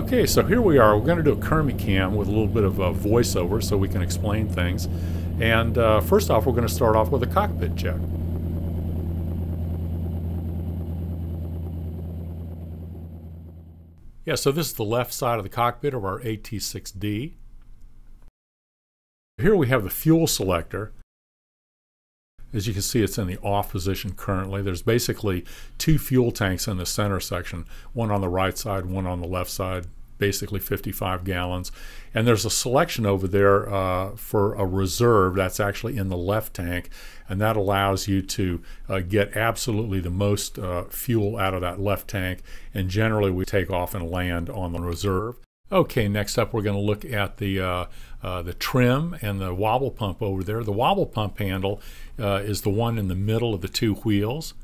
Okay, so here we are. We're going to do a Kermie cam with a little bit of a voiceover so we can explain things. And uh, first off, we're going to start off with a cockpit check. Yeah, so this is the left side of the cockpit of our AT6D. Here we have the fuel selector. As you can see, it's in the off position currently. There's basically two fuel tanks in the center section, one on the right side, one on the left side, basically 55 gallons. And there's a selection over there uh, for a reserve that's actually in the left tank, and that allows you to uh, get absolutely the most uh, fuel out of that left tank. And generally, we take off and land on the reserve. Okay, next up we're going to look at the uh, uh, the trim and the wobble pump over there. The wobble pump handle uh, is the one in the middle of the two wheels.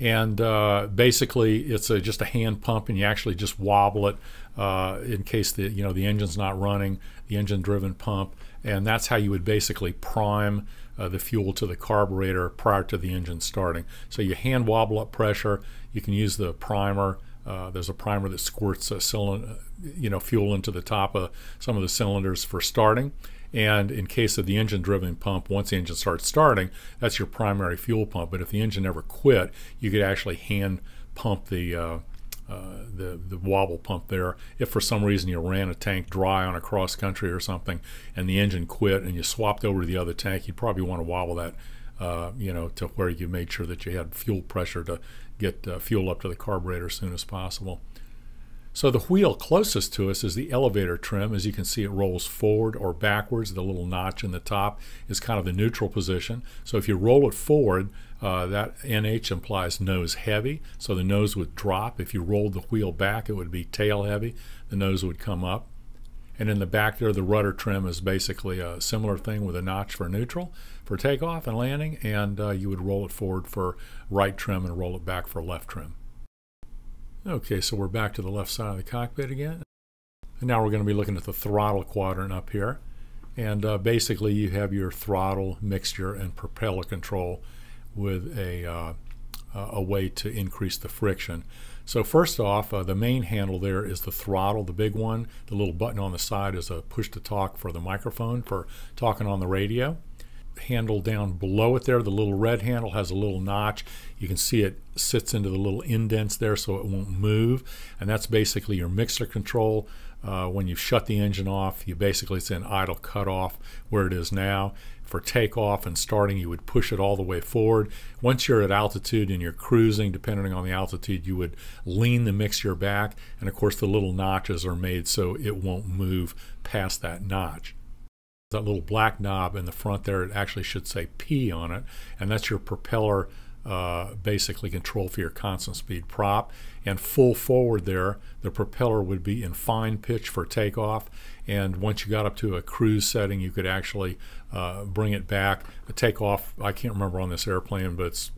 And uh, basically, it's a, just a hand pump, and you actually just wobble it uh, in case the you know the engine's not running, the engine-driven pump, and that's how you would basically prime uh, the fuel to the carburetor prior to the engine starting. So you hand wobble up pressure. You can use the primer uh, there's a primer that squirts a cylinder, you know, fuel into the top of some of the cylinders for starting. And in case of the engine-driven pump, once the engine starts starting, that's your primary fuel pump. But if the engine ever quit, you could actually hand pump the uh, uh, the the wobble pump there. If for some reason you ran a tank dry on a cross country or something, and the engine quit, and you swapped over to the other tank, you'd probably want to wobble that uh, you know, to where you made sure that you had fuel pressure to get uh, fuel up to the carburetor as soon as possible. So the wheel closest to us is the elevator trim. As you can see, it rolls forward or backwards. The little notch in the top is kind of the neutral position. So if you roll it forward, uh, that NH implies nose heavy. So the nose would drop. If you rolled the wheel back, it would be tail heavy. The nose would come up. And in the back there, the rudder trim is basically a similar thing with a notch for neutral for takeoff and landing, and uh, you would roll it forward for right trim and roll it back for left trim. Okay, so we're back to the left side of the cockpit again. And now we're going to be looking at the throttle quadrant up here. And uh, basically you have your throttle, mixture, and propeller control with a, uh, a way to increase the friction. So first off, uh, the main handle there is the throttle, the big one. The little button on the side is a push to talk for the microphone for talking on the radio. Handle down below it there, the little red handle has a little notch. You can see it sits into the little indents there so it won't move. And that's basically your mixture control. Uh, when you shut the engine off, you basically it's in idle cutoff where it is now for takeoff and starting, you would push it all the way forward. Once you're at altitude and you're cruising, depending on the altitude, you would lean the mixture back. And of course, the little notches are made so it won't move past that notch. That little black knob in the front there, it actually should say P on it, and that's your propeller uh, basically control for your constant speed prop. And full forward there, the propeller would be in fine pitch for takeoff. And once you got up to a cruise setting, you could actually uh, bring it back. The takeoff, I can't remember on this airplane, but it's,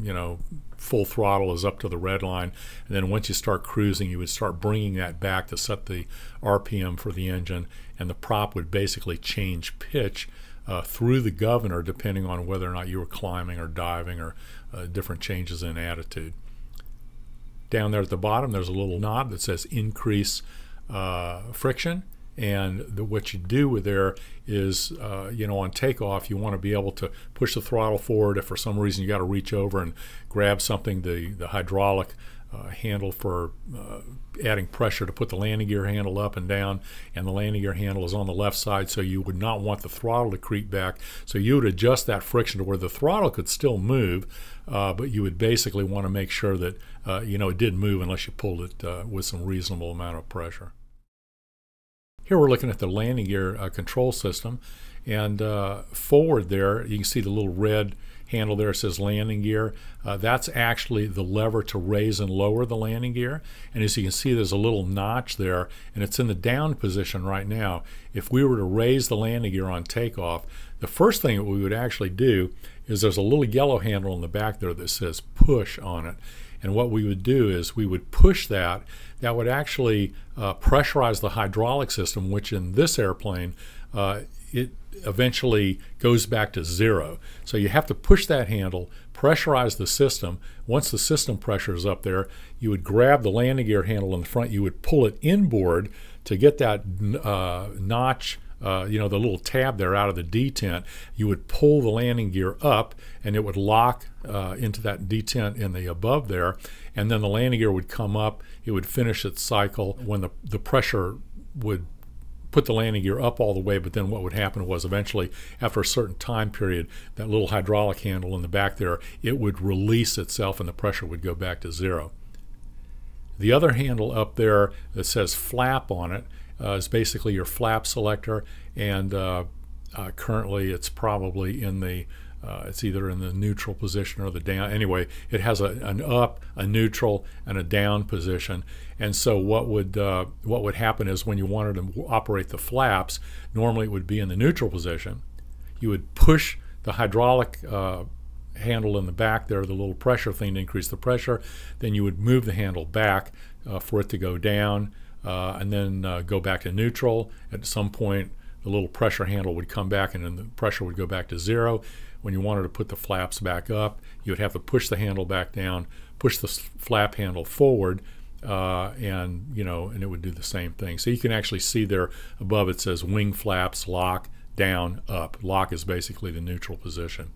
you know, full throttle is up to the red line. And then once you start cruising, you would start bringing that back to set the RPM for the engine. And the prop would basically change pitch uh, through the governor depending on whether or not you were climbing or diving or uh, different changes in attitude. Down there at the bottom, there's a little knob that says increase uh, friction. And the, what you do with there is, uh, you know, on takeoff, you want to be able to push the throttle forward. If for some reason you got to reach over and grab something, the, the hydraulic uh, handle for uh, adding pressure to put the landing gear handle up and down and the landing gear handle is on the left side so you would not want the throttle to creep back. So you would adjust that friction to where the throttle could still move uh, but you would basically want to make sure that uh, you know it did move unless you pulled it uh, with some reasonable amount of pressure. Here we're looking at the landing gear uh, control system and forward there you can see the little red handle there says landing gear. Uh, that's actually the lever to raise and lower the landing gear. And as you can see, there's a little notch there, and it's in the down position right now. If we were to raise the landing gear on takeoff, the first thing that we would actually do is there's a little yellow handle on the back there that says push on it. And what we would do is we would push that. That would actually uh, pressurize the hydraulic system, which in this airplane, uh, it eventually goes back to zero. So you have to push that handle, pressurize the system. Once the system pressure is up there, you would grab the landing gear handle in the front, you would pull it inboard to get that uh, notch uh, you know, the little tab there out of the detent, you would pull the landing gear up and it would lock uh, into that detent in the above there. And then the landing gear would come up, it would finish its cycle. When the, the pressure would put the landing gear up all the way, but then what would happen was eventually, after a certain time period, that little hydraulic handle in the back there, it would release itself and the pressure would go back to zero. The other handle up there that says flap on it uh, is basically your flap selector, and uh, uh, currently it's probably in the uh, it's either in the neutral position or the down. Anyway, it has a, an up, a neutral, and a down position. And so what would uh, what would happen is when you wanted to operate the flaps, normally it would be in the neutral position. You would push the hydraulic uh, handle in the back there, the little pressure thing to increase the pressure. Then you would move the handle back for it to go down uh, and then uh, go back to neutral. At some point, the little pressure handle would come back and then the pressure would go back to zero. When you wanted to put the flaps back up, you would have to push the handle back down, push the flap handle forward, uh, and you know, and it would do the same thing. So you can actually see there above it says wing flaps lock down up. Lock is basically the neutral position.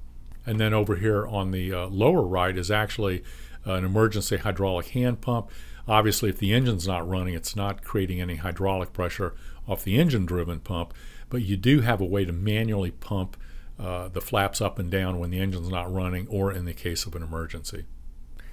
And then over here on the uh, lower right is actually an emergency hydraulic hand pump. Obviously, if the engine's not running, it's not creating any hydraulic pressure off the engine driven pump, but you do have a way to manually pump uh, the flaps up and down when the engine's not running or in the case of an emergency.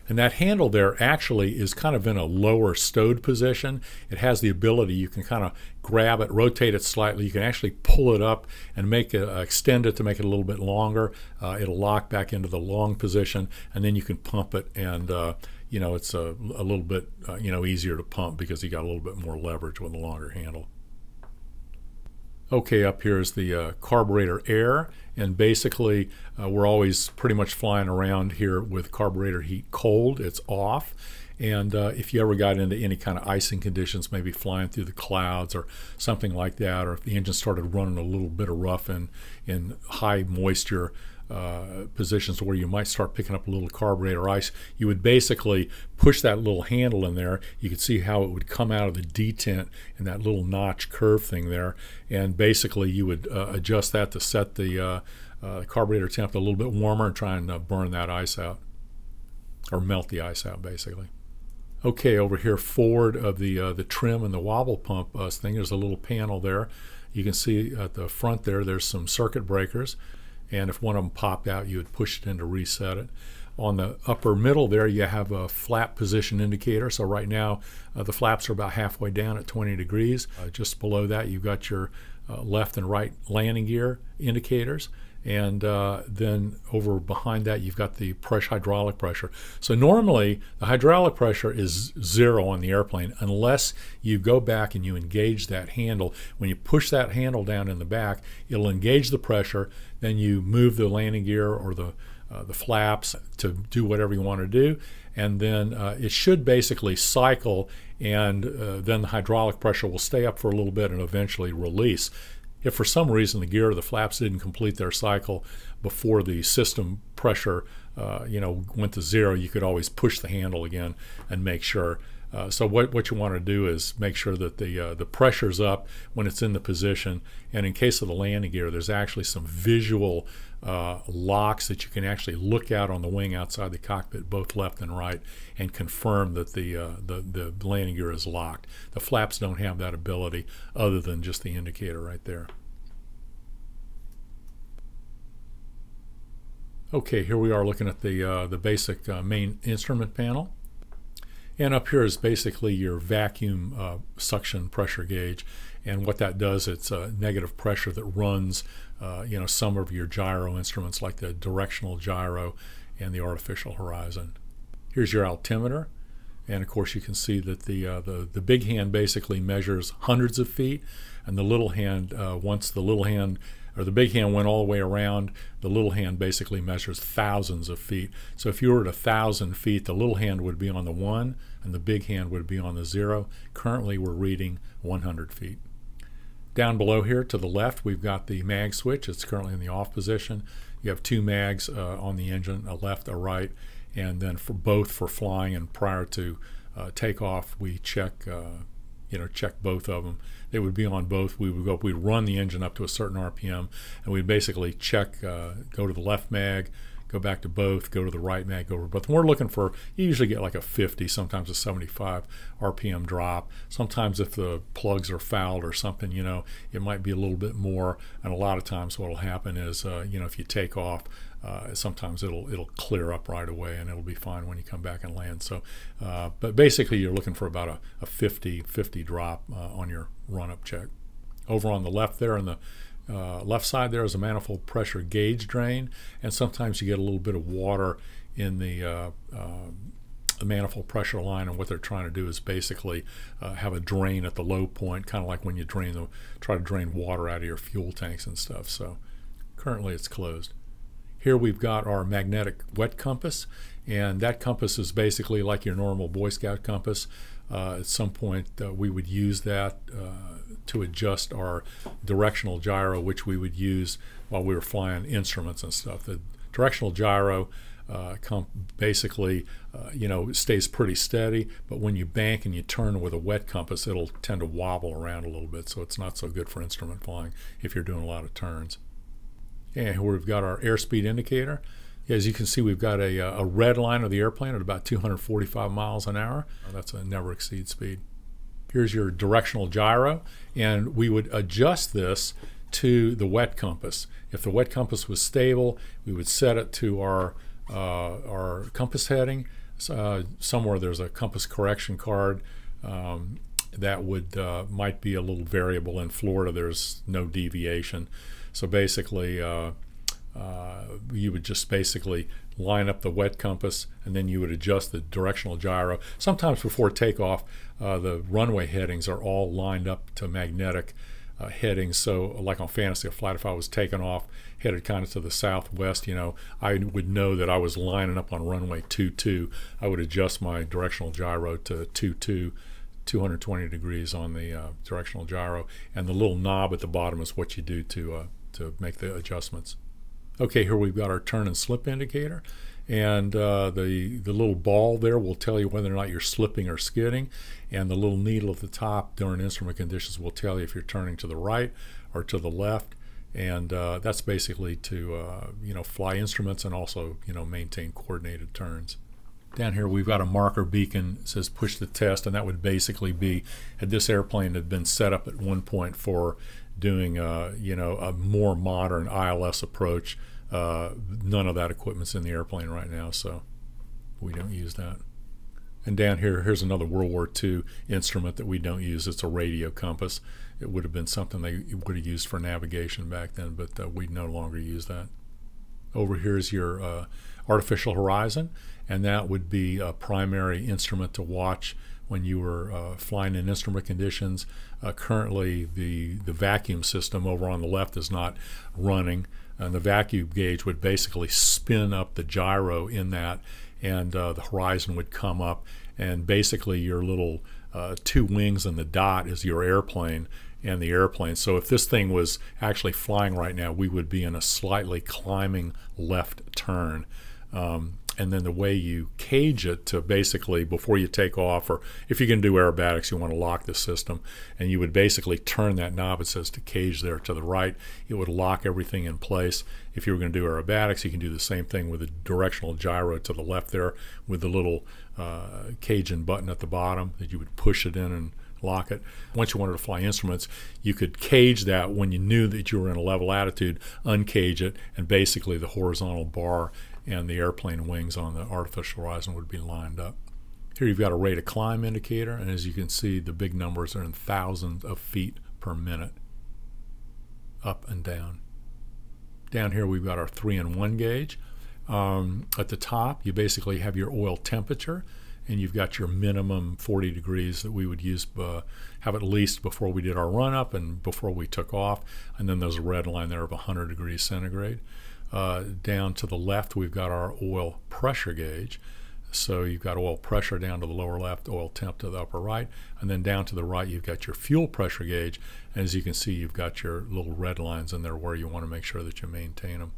And that handle there actually is kind of in a lower stowed position. It has the ability, you can kind of grab it, rotate it slightly. You can actually pull it up and make it, uh, extend it to make it a little bit longer. Uh, it'll lock back into the long position, and then you can pump it and uh, you know, it's a, a little bit, uh, you know, easier to pump because you got a little bit more leverage with a longer handle. Okay, up here is the uh, carburetor air, and basically uh, we're always pretty much flying around here with carburetor heat cold. It's off, and uh, if you ever got into any kind of icing conditions, maybe flying through the clouds or something like that, or if the engine started running a little bit of rough in, in high moisture, uh, positions where you might start picking up a little carburetor ice, you would basically push that little handle in there. You could see how it would come out of the detent and that little notch curve thing there. And basically, you would uh, adjust that to set the uh, uh carburetor temp a little bit warmer and try and uh, burn that ice out or melt the ice out, basically. Okay, over here forward of the the trim and the wobble pump thing, there's a little panel there. You can see at the front there, there's some circuit breakers and if one of them popped out, you would push it in to reset it. On the upper middle there, you have a flap position indicator. So right now, uh, the flaps are about halfway down at 20 degrees. Uh, just below that, you've got your uh, left and right landing gear indicators and uh, then over behind that you've got the pressure hydraulic pressure. So normally the hydraulic pressure is zero on the airplane unless you go back and you engage that handle. When you push that handle down in the back it'll engage the pressure then you move the landing gear or the uh, the flaps to do whatever you want to do and then uh, it should basically cycle and uh, then the hydraulic pressure will stay up for a little bit and eventually release if for some reason the gear or the flaps didn't complete their cycle before the system pressure uh, you know went to zero you could always push the handle again and make sure. Uh, so what, what you want to do is make sure that the uh, the pressure's up when it's in the position. And in case of the landing gear there's actually some visual uh, locks that you can actually look out on the wing outside the cockpit both left and right and confirm that the, uh, the, the landing gear is locked. The flaps don't have that ability other than just the indicator right there. Okay, here we are looking at the, uh, the basic uh, main instrument panel. And up here is basically your vacuum uh, suction pressure gauge. And what that does, it's a negative pressure that runs, uh, you know, some of your gyro instruments like the directional gyro and the artificial horizon. Here's your altimeter. And of course, you can see that the, uh, the, the big hand basically measures hundreds of feet, and the little hand, uh, once the little hand or the big hand went all the way around, the little hand basically measures thousands of feet. So if you were at a thousand feet, the little hand would be on the one, and the big hand would be on the zero. Currently, we're reading 100 feet. Down below here to the left, we've got the mag switch. It's currently in the off position. You have two mags uh, on the engine, a left, a right, and then for both for flying and prior to uh, takeoff, we check, uh, you know, check both of them. They would be on both. We would go, we'd run the engine up to a certain RPM, and we'd basically check, uh, go to the left mag, go back to both, go to the right mag, over both. And we're looking for, you usually get like a 50, sometimes a 75 RPM drop. Sometimes if the plugs are fouled or something, you know, it might be a little bit more. And a lot of times what will happen is, uh, you know, if you take off, uh, sometimes it'll it'll clear up right away and it'll be fine when you come back and land. So, uh, but basically you're looking for about a, a 50 50 drop uh, on your run up check. Over on the left there in the uh, left side there is a manifold pressure gauge drain, and sometimes you get a little bit of water in the, uh, uh, the manifold pressure line. And what they're trying to do is basically uh, have a drain at the low point, kind of like when you drain the try to drain water out of your fuel tanks and stuff. So currently it's closed. Here we've got our magnetic wet compass, and that compass is basically like your normal Boy Scout compass. Uh, at some point, uh, we would use that uh, to adjust our directional gyro, which we would use while we were flying instruments and stuff. The directional gyro uh, basically, uh, you know, stays pretty steady, but when you bank and you turn with a wet compass, it'll tend to wobble around a little bit, so it's not so good for instrument flying if you're doing a lot of turns. And here we've got our airspeed indicator. As you can see, we've got a, a red line of the airplane at about 245 miles an hour. That's a never exceed speed. Here's your directional gyro, and we would adjust this to the wet compass. If the wet compass was stable, we would set it to our, uh, our compass heading. Uh, somewhere there's a compass correction card um, that would uh, might be a little variable. In Florida, there's no deviation. So basically, uh, uh, you would just basically line up the wet compass and then you would adjust the directional gyro. Sometimes before takeoff, uh, the runway headings are all lined up to magnetic uh, headings. So, like on Fantasy of Flight, if I was taking off, headed kind of to the southwest, you know, I would know that I was lining up on runway 22. I would adjust my directional gyro to 22. 220 degrees on the uh, directional gyro, and the little knob at the bottom is what you do to uh, to make the adjustments. Okay, here we've got our turn and slip indicator. And uh, the, the little ball there will tell you whether or not you're slipping or skidding. And the little needle at the top during instrument conditions will tell you if you're turning to the right or to the left. And uh, that's basically to uh, you know fly instruments and also you know maintain coordinated turns. Down here we've got a marker beacon that says push the test, and that would basically be had this airplane had been set up at one point for doing a, you know a more modern ILS approach. Uh, none of that equipment's in the airplane right now, so we don't use that. And down here, here's another World War II instrument that we don't use. It's a radio compass. It would have been something they would have used for navigation back then, but uh, we no longer use that. Over here is your uh, artificial horizon, and that would be a primary instrument to watch when you were uh, flying in instrument conditions. Uh, currently, the, the vacuum system over on the left is not running, and the vacuum gauge would basically spin up the gyro in that, and uh, the horizon would come up, and basically your little uh, two wings and the dot is your airplane and the airplane. So if this thing was actually flying right now, we would be in a slightly climbing left turn. Um, and then the way you cage it to basically before you take off or if you're going to do aerobatics you want to lock the system and you would basically turn that knob it says to cage there to the right it would lock everything in place if you were going to do aerobatics you can do the same thing with a directional gyro to the left there with the little uh, caging button at the bottom that you would push it in and lock it. Once you wanted to fly instruments, you could cage that when you knew that you were in a level attitude, uncage it, and basically the horizontal bar and the airplane wings on the artificial horizon would be lined up. Here you've got a rate of climb indicator, and as you can see, the big numbers are in thousands of feet per minute, up and down. Down here we've got our 3 and 1 gauge. Um, at the top, you basically have your oil temperature, and you've got your minimum 40 degrees that we would use uh, have at least before we did our run up and before we took off and then there's a red line there of 100 degrees centigrade uh, down to the left we've got our oil pressure gauge so you've got oil pressure down to the lower left, oil temp to the upper right, and then down to the right you've got your fuel pressure gauge. And as you can see, you've got your little red lines in there where you want to make sure that you maintain them.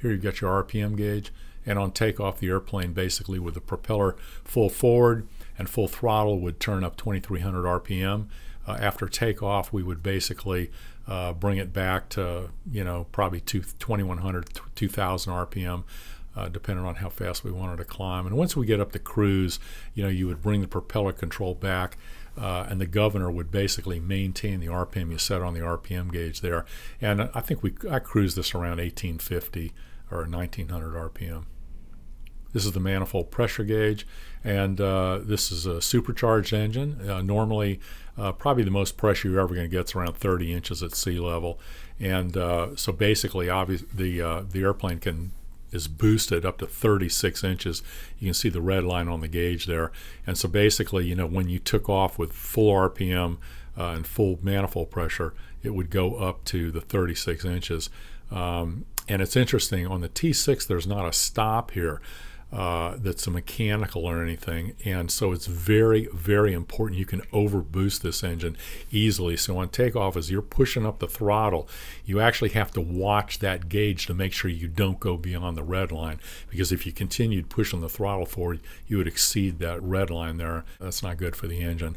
Here you've got your RPM gauge, and on takeoff, the airplane basically with the propeller full forward and full throttle would turn up 2300 RPM. Uh, after takeoff, we would basically uh, bring it back to, you know, probably 2100, 2000 RPM uh, depending on how fast we wanted to climb. And once we get up to cruise, you know, you would bring the propeller control back. Uh, and the governor would basically maintain the RPM you set on the RPM gauge there. And I think we I cruised this around 1850 or 1900 RPM. This is the manifold pressure gauge, and uh, this is a supercharged engine. Uh, normally, uh, probably the most pressure you're ever going to get is around 30 inches at sea level, and uh, so basically, obviously, the uh, the airplane can is boosted up to 36 inches. You can see the red line on the gauge there. And so basically, you know, when you took off with full RPM uh, and full manifold pressure, it would go up to the 36 inches. Um, and it's interesting on the T6, there's not a stop here uh, that's a mechanical or anything. And so it's very, very important. You can overboost this engine easily. So on takeoff, as you're pushing up the throttle, you actually have to watch that gauge to make sure you don't go beyond the red line. Because if you continued pushing the throttle forward, you would exceed that red line there. That's not good for the engine.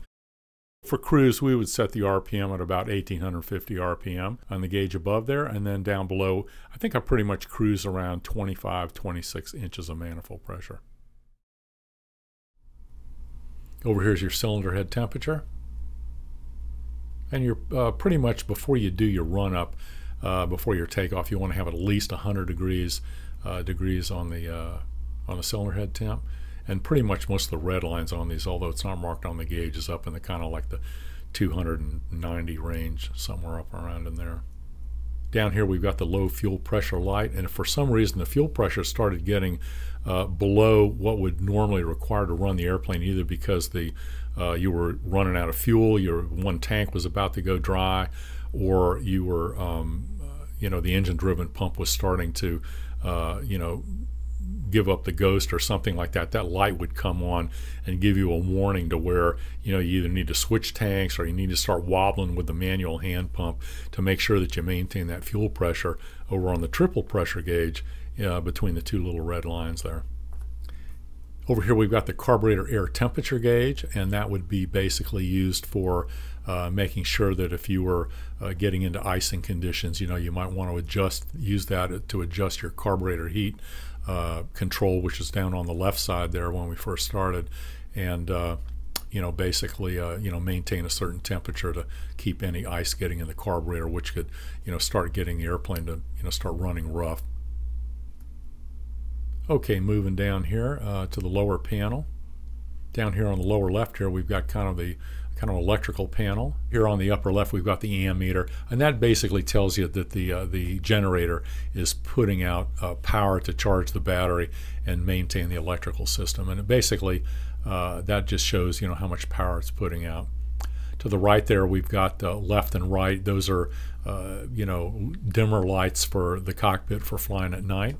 For cruise, we would set the RPM at about 1850 RPM on the gauge above there, and then down below, I think I pretty much cruise around 25, 26 inches of manifold pressure. Over here is your cylinder head temperature. And you're uh, pretty much before you do your run up, uh, before your takeoff, you want to have at least 100 degrees uh, degrees on the uh, on the cylinder head temp and pretty much most of the red lines on these, although it's not marked on the gauge, is up in the kind of like the 290 range, somewhere up around in there. Down here we've got the low fuel pressure light, and if for some reason the fuel pressure started getting uh, below what would normally require to run the airplane, either because the uh, you were running out of fuel, your one tank was about to go dry, or you were, um, uh, you know, the engine-driven pump was starting to, uh, you know, give up the ghost or something like that, that light would come on and give you a warning to where you know you either need to switch tanks or you need to start wobbling with the manual hand pump to make sure that you maintain that fuel pressure over on the triple pressure gauge uh, between the two little red lines there. Over here we've got the carburetor air temperature gauge and that would be basically used for uh, making sure that if you were uh, getting into icing conditions, you know, you might want to adjust, use that to adjust your carburetor heat uh, control, which is down on the left side there when we first started, and uh, you know basically uh, you know maintain a certain temperature to keep any ice getting in the carburetor, which could you know start getting the airplane to you know start running rough. Okay, moving down here uh, to the lower panel. Down here on the lower left here, we've got kind of the kind of electrical panel. Here on the upper left, we've got the ammeter, and that basically tells you that the uh, the generator is putting out uh, power to charge the battery and maintain the electrical system. And basically, uh, that just shows you know how much power it's putting out. To the right there, we've got uh, left and right. Those are uh, you know dimmer lights for the cockpit for flying at night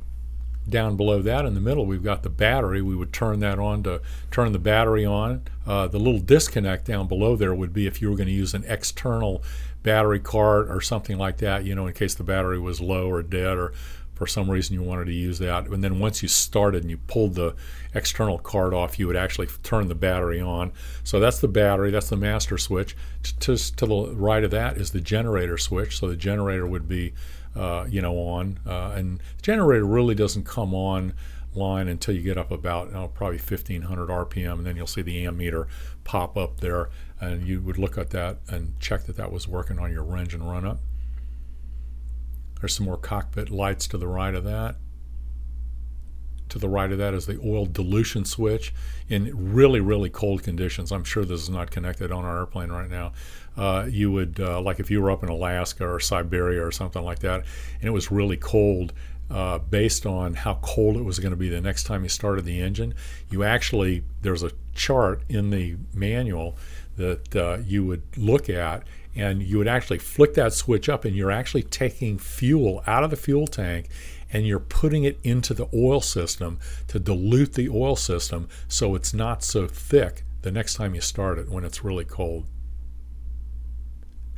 down below that in the middle we've got the battery. We would turn that on to turn the battery on. Uh, the little disconnect down below there would be if you were going to use an external battery cart or something like that you know in case the battery was low or dead or for some reason you wanted to use that. And then once you started and you pulled the external card off you would actually turn the battery on. So that's the battery that's the master switch. Just to the right of that is the generator switch. So the generator would be uh, you know, on. Uh, and generator really doesn't come on line until you get up about oh, probably 1500 RPM, and then you'll see the ammeter pop up there, and you would look at that and check that that was working on your engine run up. There's some more cockpit lights to the right of that. To the right of that is the oil dilution switch. In really, really cold conditions, I'm sure this is not connected on our airplane right now. Uh, you would, uh, like if you were up in Alaska or Siberia or something like that, and it was really cold, uh, based on how cold it was going to be the next time you started the engine. You actually, there's a chart in the manual that uh, you would look at, and you would actually flick that switch up, and you're actually taking fuel out of the fuel tank and you're putting it into the oil system to dilute the oil system so it's not so thick the next time you start it when it's really cold.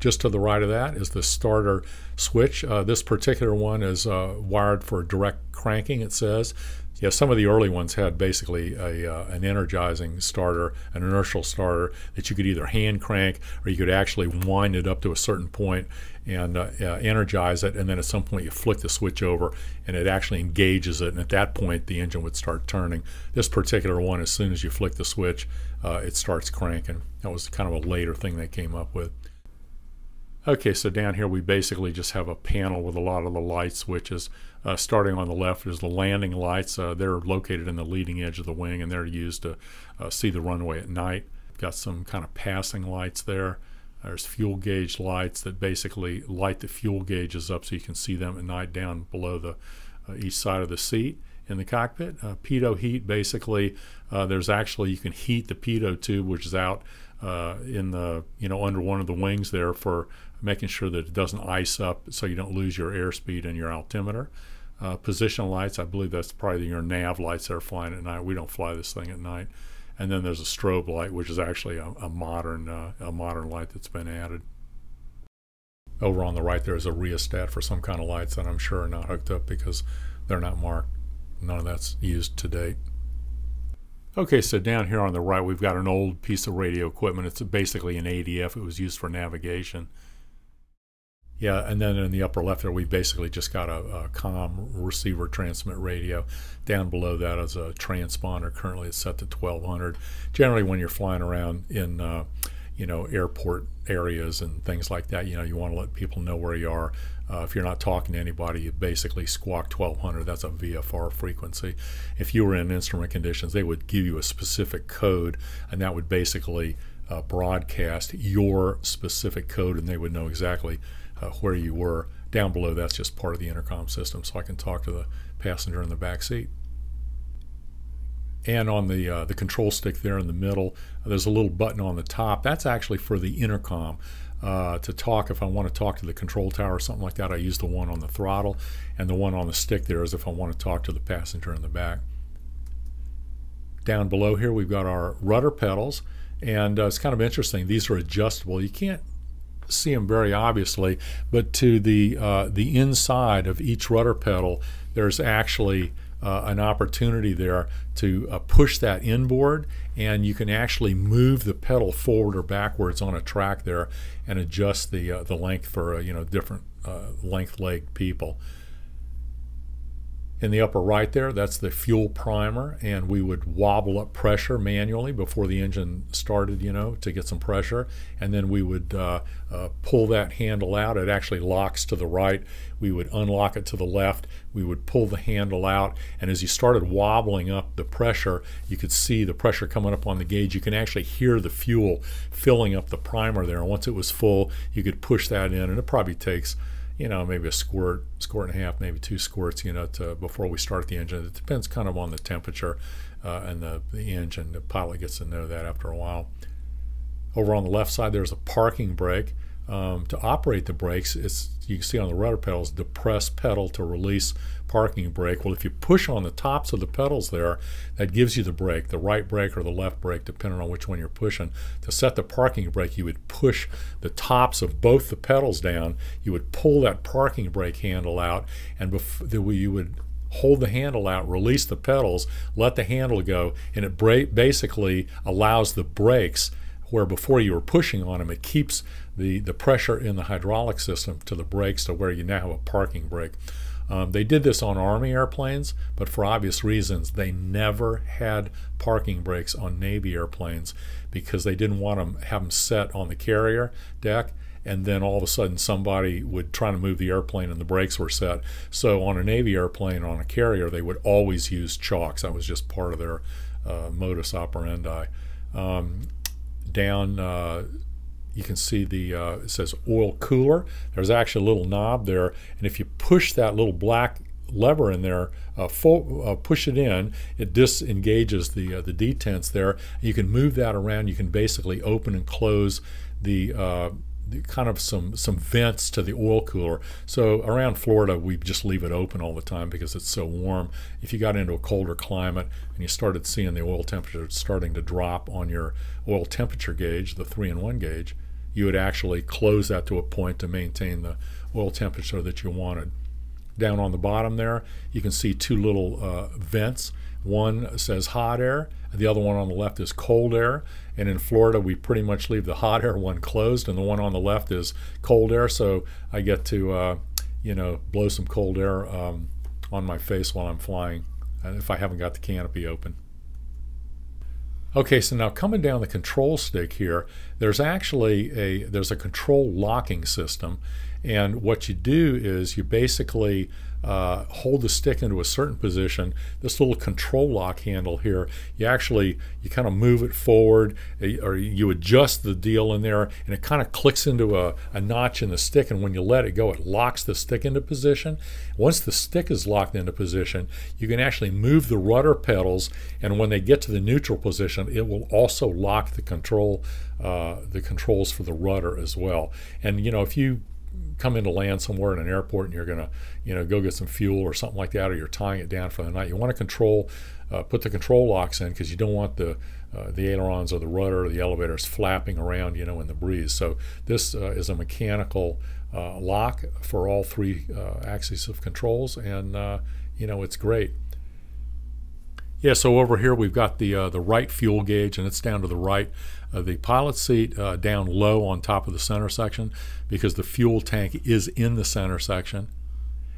Just to the right of that is the starter switch. Uh, this particular one is uh, wired for direct cranking, it says. Yeah, some of the early ones had basically a, uh, an energizing starter, an inertial starter that you could either hand crank or you could actually wind it up to a certain point and uh, uh, energize it. And then at some point you flick the switch over and it actually engages it. And at that point the engine would start turning. This particular one, as soon as you flick the switch, uh, it starts cranking. That was kind of a later thing they came up with. Okay, so down here we basically just have a panel with a lot of the light switches. Uh, starting on the left is the landing lights. Uh, they're located in the leading edge of the wing and they're used to uh, see the runway at night. Got some kind of passing lights there. There's fuel gauge lights that basically light the fuel gauges up so you can see them at night down below the uh, each side of the seat in the cockpit. Uh, heat basically, uh, there's actually you can heat the pitot tube, which is out in the you know under one of the wings there for making sure that it doesn't ice up so you don't lose your airspeed and your altimeter. Uh, position lights, I believe that's probably your nav lights that are flying at night. We don't fly this thing at night. And then there's a strobe light, which is actually a, a modern uh, a modern light that's been added. Over on the right, there is a rheostat for some kind of lights that I'm sure are not hooked up because they're not marked. None of that's used to date. Okay, so down here on the right, we've got an old piece of radio equipment. It's basically an ADF. It was used for navigation. Yeah, and then in the upper left there, we've basically just got a, a COM receiver transmit radio. Down below that is a transponder. Currently, it's set to 1200. Generally, when you're flying around in, uh, you know, airport areas and things like that, you know, you want to let people know where you are. Uh, if you're not talking to anybody, you basically squawk 1200. That's a VFR frequency. If you were in instrument conditions, they would give you a specific code, and that would basically uh, broadcast your specific code, and they would know exactly uh, where you were. Down below, that's just part of the intercom system, so I can talk to the passenger in the back seat. And on the uh, the control stick there in the middle, there's a little button on the top. That's actually for the intercom. Uh, to talk if I want to talk to the control tower or something like that. I use the one on the throttle, and the one on the stick there is if I want to talk to the passenger in the back. Down below here, we've got our rudder pedals, and uh, it's kind of interesting. These are adjustable. You can't see them very obviously, but to the uh, the inside of each rudder pedal, there's actually uh, an opportunity there to uh, push that inboard, and you can actually move the pedal forward or backwards on a track there, and adjust the uh, the length for uh, you know different uh, length leg people in the upper right there, that's the fuel primer, and we would wobble up pressure manually before the engine started, you know, to get some pressure, and then we would uh, uh, pull that handle out. It actually locks to the right. We would unlock it to the left. We would pull the handle out, and as you started wobbling up the pressure, you could see the pressure coming up on the gauge. You can actually hear the fuel filling up the primer there. And once it was full, you could push that in, and it probably takes you know, maybe a squirt, squirt and a half, maybe two squirts, you know, to, before we start the engine. It depends kind of on the temperature uh, and the, the engine. The pilot gets to know that after a while. Over on the left side, there's a parking brake. Um, to operate the brakes, it's you can see on the rudder pedals, the press pedal to release parking brake. Well, if you push on the tops of the pedals there, that gives you the brake, the right brake or the left brake, depending on which one you're pushing. To set the parking brake, you would push the tops of both the pedals down. You would pull that parking brake handle out, and bef- you would hold the handle out, release the pedals, let the handle go, and it basically allows the brakes where before you were pushing on them, it keeps the, the pressure in the hydraulic system to the brakes to where you now have a parking brake. Um, they did this on Army airplanes, but for obvious reasons, they never had parking brakes on Navy airplanes because they didn't want to have them set on the carrier deck and then all of a sudden somebody would try to move the airplane and the brakes were set. So on a Navy airplane, on a carrier, they would always use chocks. That was just part of their uh, modus operandi. Um, down uh, you can see the uh, it says oil cooler there's actually a little knob there and if you push that little black lever in there, uh, full, uh, push it in, it disengages the uh, the detents there. You can move that around. You can basically open and close the uh, kind of some some vents to the oil cooler. So around Florida, we just leave it open all the time because it's so warm. If you got into a colder climate and you started seeing the oil temperature starting to drop on your oil temperature gauge, the three in one gauge, you would actually close that to a point to maintain the oil temperature that you wanted. Down on the bottom there, you can see two little uh, vents. One says hot air, and the other one on the left is cold air. And in Florida, we pretty much leave the hot air one closed, and the one on the left is cold air. So I get to, uh, you know, blow some cold air um, on my face while I'm flying, uh, if I haven't got the canopy open. Okay, so now coming down the control stick here, there's actually a there's a control locking system, and what you do is you basically uh, hold the stick into a certain position. This little control lock handle here, you actually you kind of move it forward, eh, or you adjust the deal in there, and it kind of clicks into a, a notch in the stick. And when you let it go, it locks the stick into position. Once the stick is locked into position, you can actually move the rudder pedals, and when they get to the neutral position, it will also lock the control uh, the controls for the rudder as well. And you know if you come into land somewhere in an airport and you're going to, you know, go get some fuel or something like that, or you're tying it down for the night, you want to control, uh, put the control locks in because you don't want the uh, the ailerons or the rudder or the elevators flapping around, you know, in the breeze. So this uh, is a mechanical uh, lock for all three uh, axes of controls, and uh, you know, it's great. Yeah, so over here we've got the the right fuel gauge, and it's down to the right of the pilot seat, uh, down low on top of the center section, because the fuel tank is in the center section.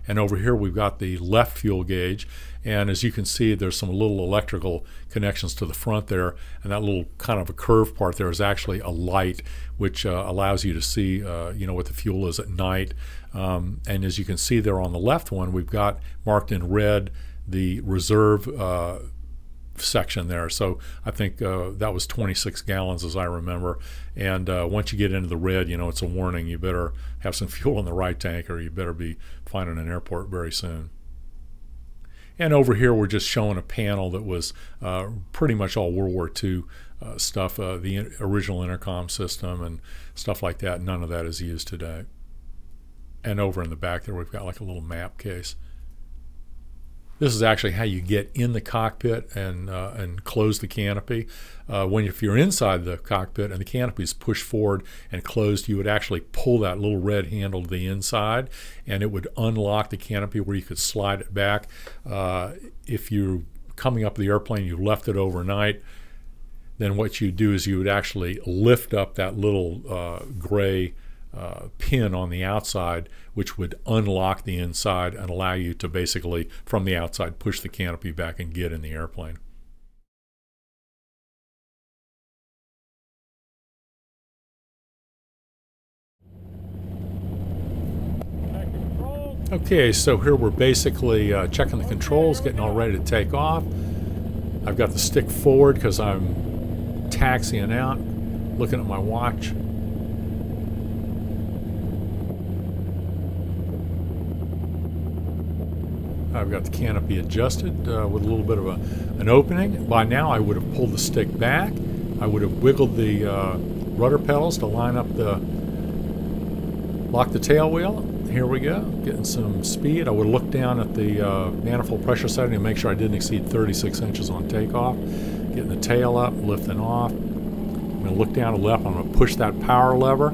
And over here we've got the left fuel gauge, and as you can see, there's some little electrical connections to the front there, and that little kind of a curved part there is actually a light, which uh, allows you to see, uh, you know, what the fuel is at night. Um, and as you can see there on the left one, we've got marked in red the reserve uh, section there. So I think uh, that was 26 gallons, as I remember. And uh, once you get into the red, you know, it's a warning. You better have some fuel in the right tank, or you better be finding an airport very soon. And over here, we're just showing a panel that was uh, pretty much all World War II uh, stuff, uh, the original intercom system and stuff like that. None of that is used today. And over in the back there, we've got like a little map case. This is actually how you get in the cockpit and uh, and close the canopy. Uh, when if you're inside the cockpit and the canopy is pushed forward and closed, you would actually pull that little red handle to the inside, and it would unlock the canopy where you could slide it back. Uh, if you're coming up the airplane, you left it overnight then what you do is you would actually lift up that little uh, gray uh, pin on the outside, which would unlock the inside and allow you to basically, from the outside, push the canopy back and get in the airplane. Okay, so here we're basically uh, checking the controls, getting all ready to take off. I've got the stick forward because I'm taxiing out, looking at my watch. I've got the canopy adjusted uh, with a little bit of a, an opening. By now I would have pulled the stick back. I would have wiggled the uh, rudder pedals to line up the, lock the tail wheel. Here we go, getting some speed. I would look down at the uh, manifold pressure setting and make sure I didn't exceed 36 inches on takeoff. Getting the tail up, lifting off. I'm gonna look down to the left. I'm gonna push that power lever,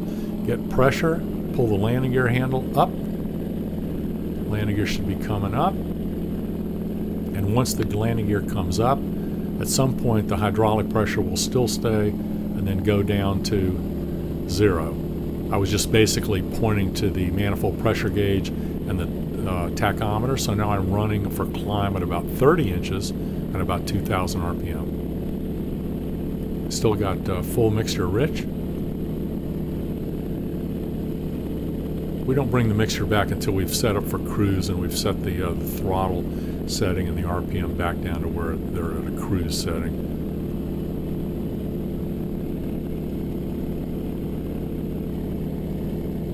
get pressure, pull the landing gear handle up. Landing gear should be coming up. And once the landing gear comes up, at some point the hydraulic pressure will still stay and then go down to zero. I was just basically pointing to the manifold pressure gauge and the uh, tachometer, so now I'm running for climb at about 30 inches at about 2,000 RPM. Still got uh, full mixture rich. We don't bring the mixture back until we've set up for cruise and we've set the, uh, the throttle setting and the RPM back down to where they're at a cruise setting.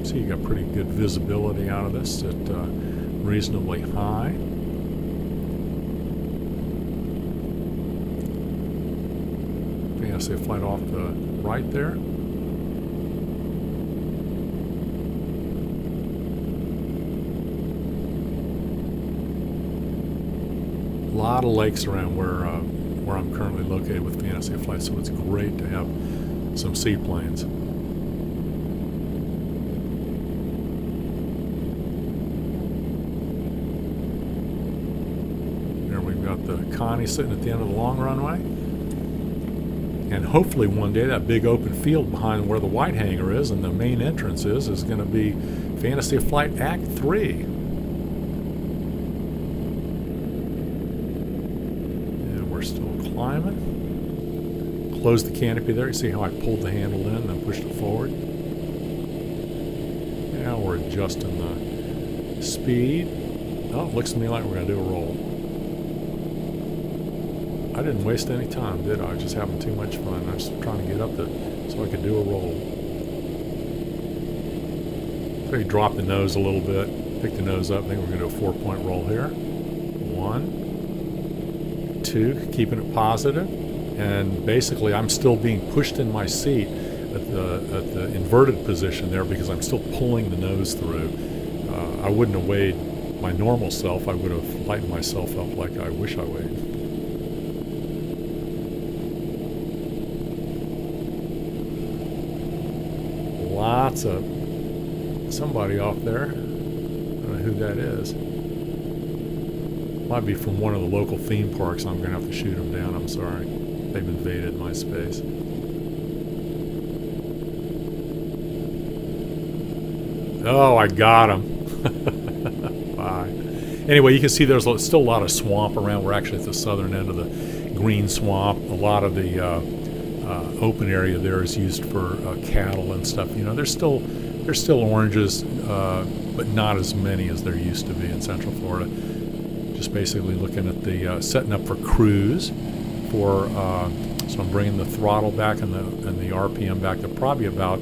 See, you got pretty good visibility out of this at uh, reasonably high. Fantasy flight off the right there. Of lakes around where uh, where I'm currently located with Fantasy Flight, so it's great to have some seaplanes. There we've got the Connie sitting at the end of the long runway. And hopefully one day that big open field behind where the white hangar is and the main entrance is is going to be Fantasy Flight Act 3. climbing. Close the canopy there. You see how I pulled the handle in and pushed it forward? Now we're adjusting the speed. Oh, looks to me like we're going to do a roll. I didn't waste any time, did I? I was just having too much fun. I was trying to get up to so I could do a roll. So you drop the nose a little bit, pick the nose up. I think we're going to do a four-point roll here. One, two, keeping it positive, and basically I'm still being pushed in my seat at the at the inverted position there because I'm still pulling the nose through. Uh, I wouldn't have weighed my normal self. I would have lightened myself up like I wish I weighed. Lots of somebody off there. I don't know who that is. Might be from one of the local theme parks. I'm going to have to shoot them down. I'm sorry. They've invaded my space. Oh, I got him. Bye. Anyway, you can see there's still a lot of swamp around. We're actually at the southern end of the green swamp. A lot of the uh, uh, open area there is used for uh, cattle and stuff. You know, there's still there's still oranges, uh, but not as many as there used to be in Central Florida just basically looking at the uh, setting up for cruise for uh, so I'm bringing the throttle back and the and the RPM back to probably about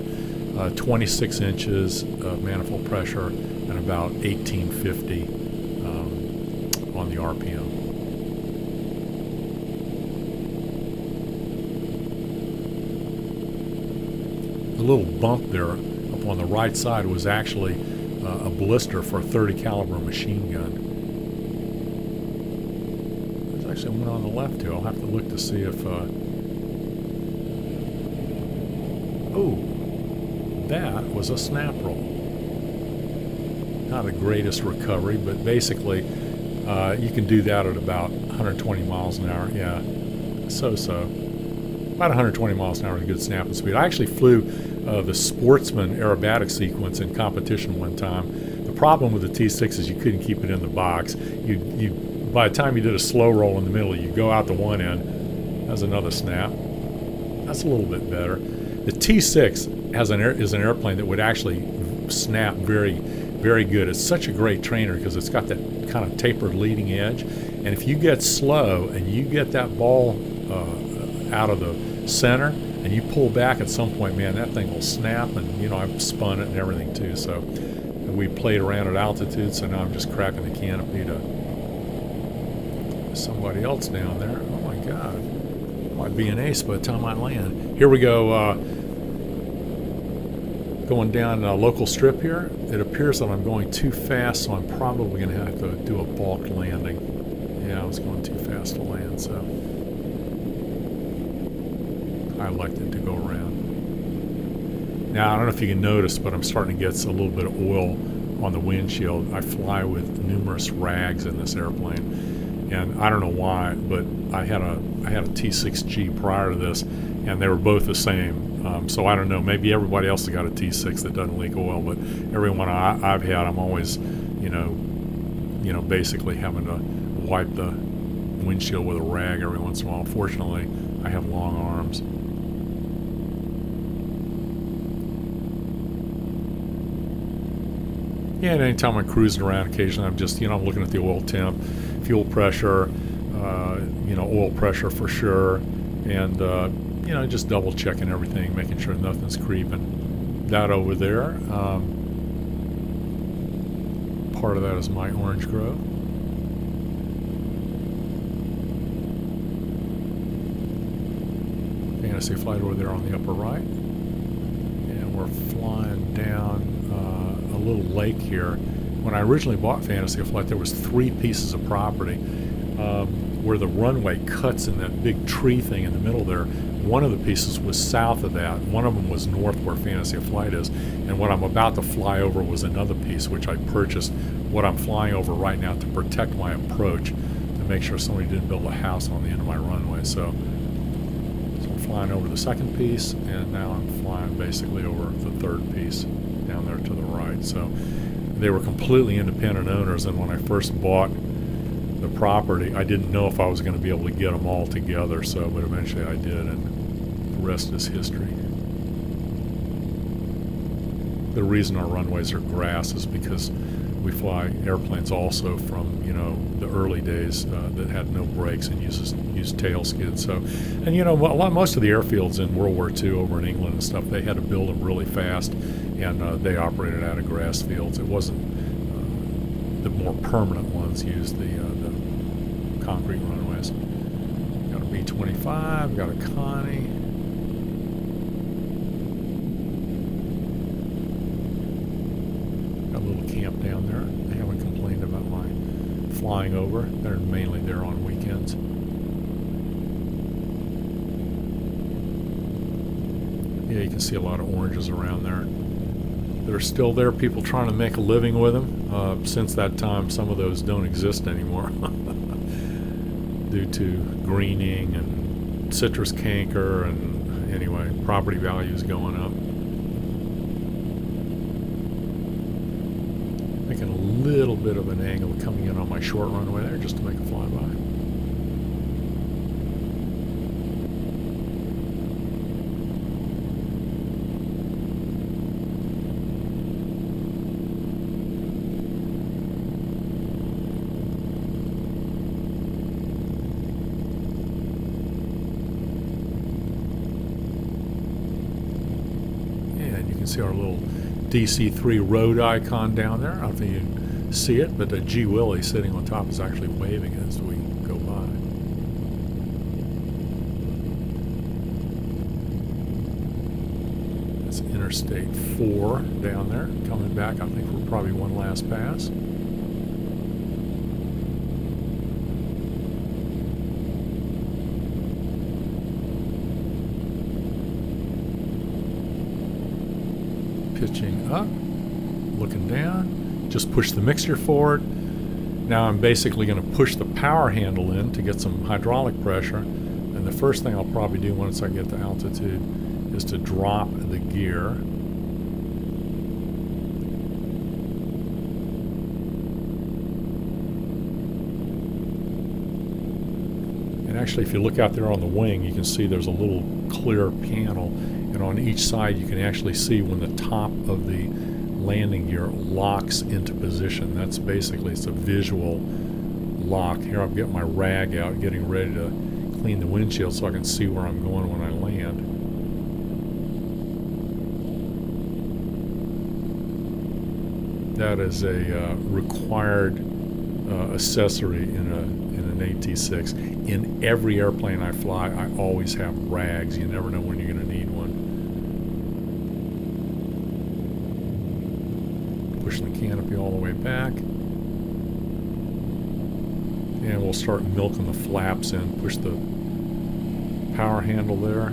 uh, 26 inches of manifold pressure and about 1850 um, on the RPM. The little bump there up on the right side was actually uh, a blister for a 30 caliber machine gun actually one on the left here. I'll have to look to see if. Uh... That was a snap roll. Not the greatest recovery, but basically, uh, you can do that at about 120 miles an hour. Yeah, so so. About 120 miles an hour is a good snapping speed. I actually flew uh, the Sportsman aerobatic sequence in competition one time. The problem with the T6 is you couldn't keep it in the box. You you by the time you did a slow roll in the middle, you go out the one end. That's another snap. That's a little bit better. The T6 has an air, is an airplane that would actually snap very, very good. It's such a great trainer because it's got that kind of tapered leading edge. And if you get slow and you get that ball uh, out of the center and you pull back at some point, man, that thing will snap. And you know, I've spun it and everything too. So we played around at altitude. So now I'm just cracking the canopy to somebody else down there. Oh my God. Might be an ace by the time I land. Here we go. Uh, going down a local strip here. It appears that I'm going too fast, so I'm probably going to have to do a balk landing. Yeah, I was going too fast to land, so I elected to go around. Now, I don't know if you can notice, but I'm starting to get a little bit of oil on the windshield. I fly with numerous rags in this airplane and I don't know why, but I had a I had a T6G prior to this, and they were both the same. Um, so I don't know. Maybe everybody else has got a T6 that doesn't leak oil, but everyone I, have had, I'm always, you know, you know, basically having to wipe the windshield with a rag every once in a while. Fortunately, I have long arms. Yeah, and anytime I'm cruising around, occasionally I'm just, you know, I'm looking at the oil temp fuel pressure, uh, you know, oil pressure for sure, and uh, you know, just double checking everything, making sure nothing's creeping. That over there, um, part of that is my orange grove. Fantasy Flight over there on the upper right. And we're flying down uh, a little lake here. When I originally bought Fantasy Flight, there was three pieces of property. Um, where the runway cuts in that big tree thing in the middle there, one of the pieces was south of that. One of them was north where Fantasy of Flight is. And what I'm about to fly over was another piece which I purchased what I'm flying over right now to protect my approach to make sure somebody didn't build a house on the end of my runway. So, so I'm flying over the second piece and now I'm flying basically over the third piece down there to the right. So they were completely independent owners and when I first bought the property. I didn't know if I was going to be able to get them all together, so but eventually I did, and the rest is history. The reason our runways are grass is because we fly airplanes also from you know the early days uh, that had no brakes and uses used tail skids. So, and you know a lot, most of the airfields in World War II over in England and stuff they had to build them really fast, and uh, they operated out of grass fields. It wasn't uh, the more permanent ones used the uh, concrete runways. Got a B-25, got a Connie. Got a little camp down there. They haven't complained about my flying over. They're mainly there on weekends. Yeah, you can see a lot of oranges around there. They're still there, people trying to make a living with them. Uh, since that time, some of those don't exist anymore. due to greening and citrus canker and anyway, property values going up. Making a little bit of an angle coming in on my short runway there just to make a flyby. see our little DC3 road icon down there. I don't think you can see it, but the G Willie sitting on top is actually waving as we go by. That's Interstate 4 down there. Coming back, I think we're probably one last pass. Up, looking down, just push the mixture forward. Now I'm basically going to push the power handle in to get some hydraulic pressure. And the first thing I'll probably do once I get to altitude is to drop the gear. And actually, if you look out there on the wing, you can see there's a little clear panel and on each side you can actually see when the top of the landing gear locks into position. That's basically, it's a visual lock. Here I'm getting my rag out, getting ready to clean the windshield so I can see where I'm going when I land. That is a uh, required uh, accessory in a an AT6. In every airplane I fly, I always have rags. You never know when you're going to need one. pushing the canopy all the way back. And we'll start milking the flaps in, push the power handle there.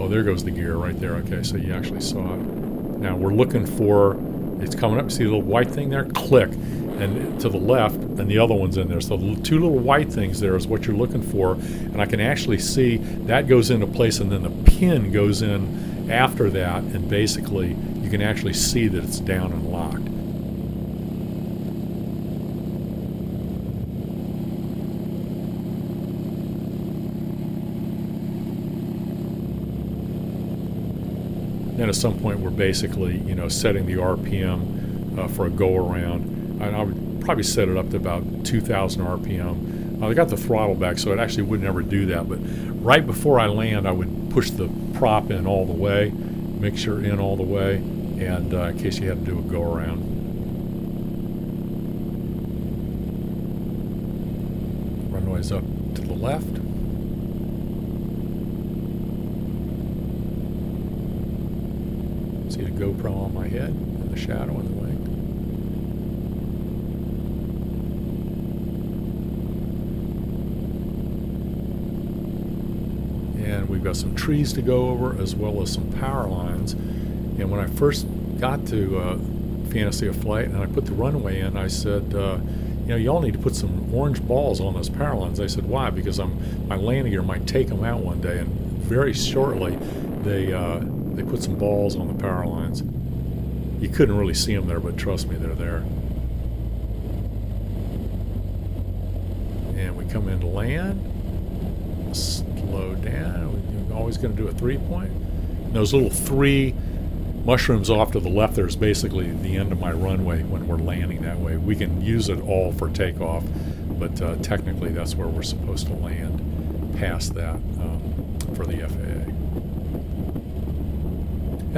Oh, there goes the gear right there. Okay, so you actually saw it. Now we're looking for, it's coming up, see the little white thing there? Click. And to the left, and the other one's in there. So the two little white things there is what you're looking for. And I can actually see that goes into place, and then the pin goes in after that, and basically you can actually see that it's down and locked. Then at some point we're basically, you know, setting the RPM uh, for a go around. I would probably set it up to about 2,000 RPM. I uh, got the throttle back, so it actually would never do that. But right before I land, I would push the prop in all the way, mixture in all the way, and uh, in case you had to do a go around. Runway's up to the left. See the GoPro on my head and the shadow in the got some trees to go over as well as some power lines. And when I first got to uh, Fantasy of Flight and I put the runway in, I said, uh, you know, y'all need to put some orange balls on those power lines. They said, why? Because I'm, my landing gear might take them out one day. And very shortly, they, uh, they put some balls on the power lines. You couldn't really see them there, but trust me, they're there. And we come in to land, slow down, always going to do a three point. And those little three mushrooms off to the left there is basically the end of my runway when we're landing that way. We can use it all for takeoff, but uh, technically that's where we're supposed to land past that um, for the FAA.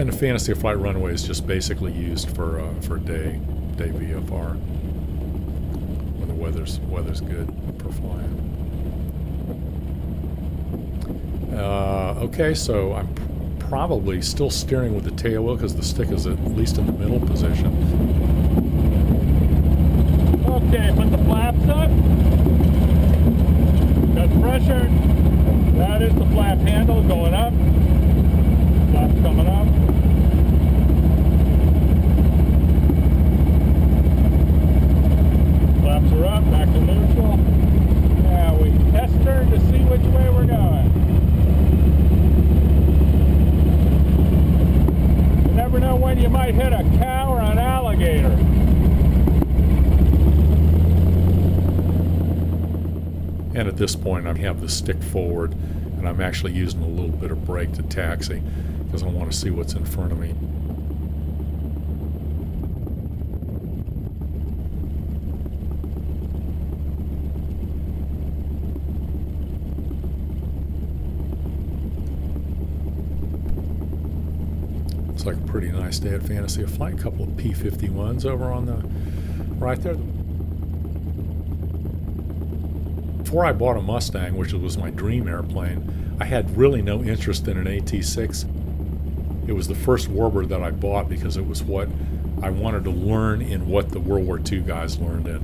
And the Fantasy Flight Runway is just basically used for, uh, for day, day VFR when the weather's, weather's good for flying. Uh, okay, so I'm probably still steering with the tail wheel because the stick is at least in the middle position. Okay, put the flaps up. Got pressure. That is the flap handle going up. Flaps coming up. Flaps are up, back to neutral. Now we test turn to see which way we're going. never know when you might hit a cow or an alligator. And at this point, I have the stick forward, and I'm actually using a little bit of brake to taxi because I want to see what's in front of me. pretty nice day at Fantasy Flight. A couple of P-51s over on the right there. Before I bought a Mustang, which was my dream airplane, I had really no interest in an AT-6. It was the first Warbird that I bought because it was what I wanted to learn in what the World War II guys learned in.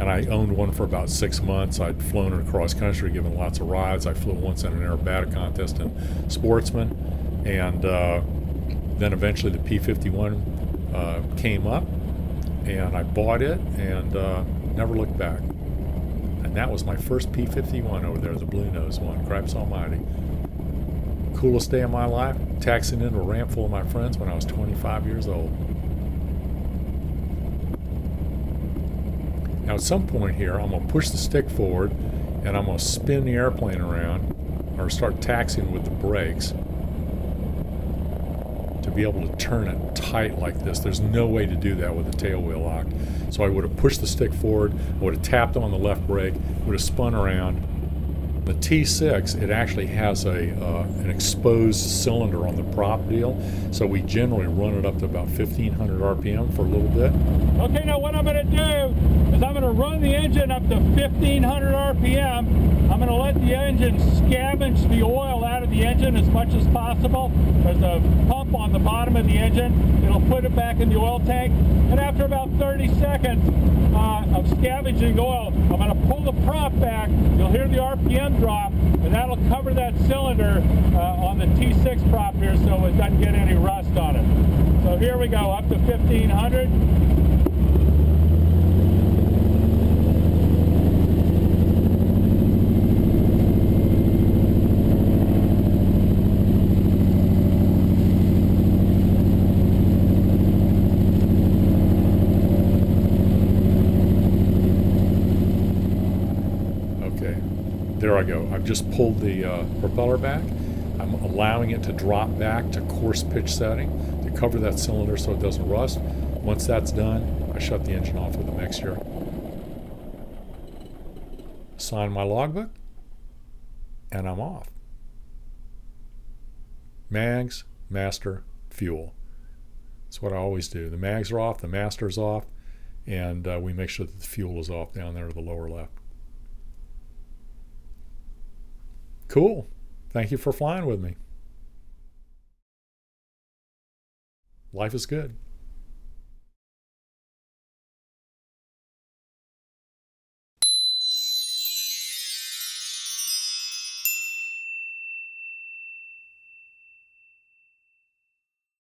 And I owned one for about six months. I'd flown it across country, given lots of rides. I flew once in an aerobatic contest in Sportsman. And uh, then eventually the P51 uh, came up and I bought it and uh, never looked back. And that was my first P51 over there, the Blue Nose one, Cripes A'Mighty. Coolest day of my life, taxing into a ramp full of my friends when I was 25 years old. Now at some point here, I'm gonna push the stick forward and I'm gonna spin the airplane around or start taxing with the brakes be able to turn it tight like this. There's no way to do that with a tail wheel lock. So I would have pushed the stick forward, I would have tapped on the left brake, would have spun around. The T6, it actually has a uh, an exposed cylinder on the prop deal, so we generally run it up to about 1500 RPM for a little bit. Okay, now what I'm going to do is I'm going to run the engine up to 1500 RPM. I'm going to let the engine scavenge the oil out the engine as much as possible. There's a pump on the bottom of the engine. It'll put it back in the oil tank. And after about 30 seconds uh, of scavenging oil, I'm going to pull the prop back. You'll hear the RPM drop, and that'll cover that cylinder uh, on the T6 prop here so it doesn't get any rust on it. So here we go, up to 1500. There I go. I've just pulled the uh, propeller back. I'm allowing it to drop back to coarse pitch setting to cover that cylinder so it doesn't rust. Once that's done, I shut the engine off with a mixture. Sign my logbook, and I'm off. Mags, master, fuel. That's what I always do. The mags are off, the master's off, and uh, we make sure that the fuel is off down there to the lower left. Cool. Thank you for flying with me. Life is good.